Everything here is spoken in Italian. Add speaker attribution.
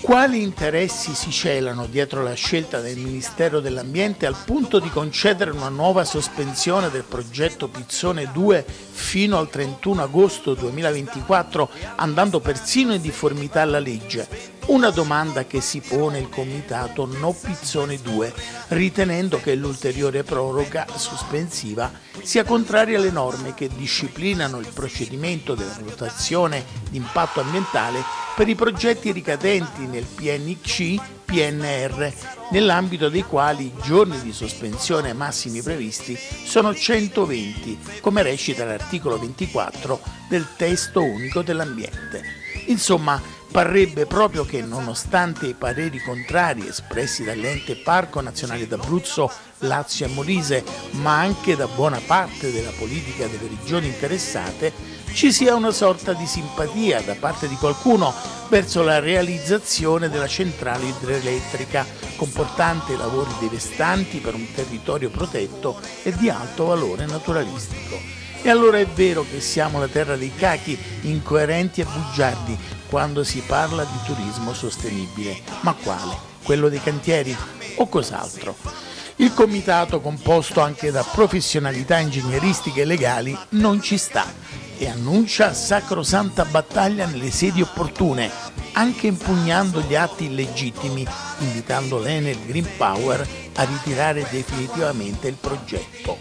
Speaker 1: Quali interessi si celano dietro la scelta del Ministero dell'Ambiente al punto di concedere una nuova sospensione del progetto Pizzone 2 fino al 31 agosto 2024, andando persino in difformità alla legge? Una domanda che si pone il Comitato No Pizzone 2, ritenendo che l'ulteriore proroga sospensiva sia contraria alle norme che disciplinano il procedimento della valutazione di impatto ambientale per i progetti ricadenti nel PNC PNR, nell'ambito dei quali i giorni di sospensione massimi previsti sono 120, come recita l'articolo 24 del testo unico dell'ambiente. Insomma, parrebbe proprio che nonostante i pareri contrari espressi dall'ente Parco Nazionale d'Abruzzo, Lazio e Molise, ma anche da buona parte della politica delle regioni interessate, ci sia una sorta di simpatia da parte di qualcuno verso la realizzazione della centrale idroelettrica, comportante lavori devastanti per un territorio protetto e di alto valore naturalistico. E allora è vero che siamo la terra dei cachi, incoerenti e bugiardi, quando si parla di turismo sostenibile. Ma quale? Quello dei cantieri o cos'altro? Il comitato, composto anche da professionalità ingegneristiche e legali, non ci sta e annuncia sacrosanta battaglia nelle sedi opportune, anche impugnando gli atti illegittimi, invitando l'Enel Green Power a ritirare definitivamente il progetto.